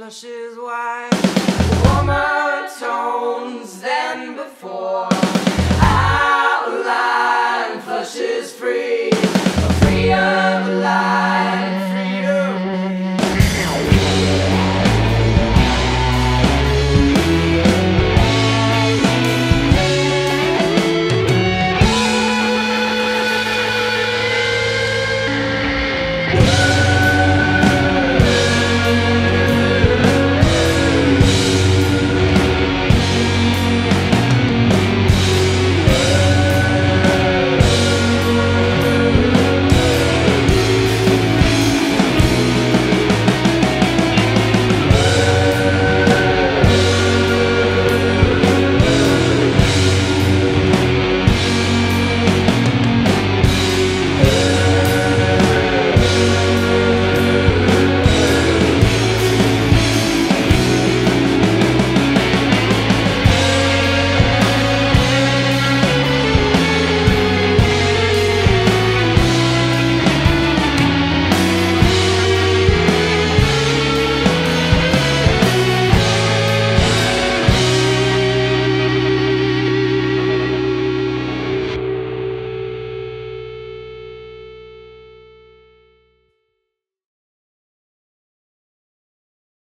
flushes white, warmer tones than before.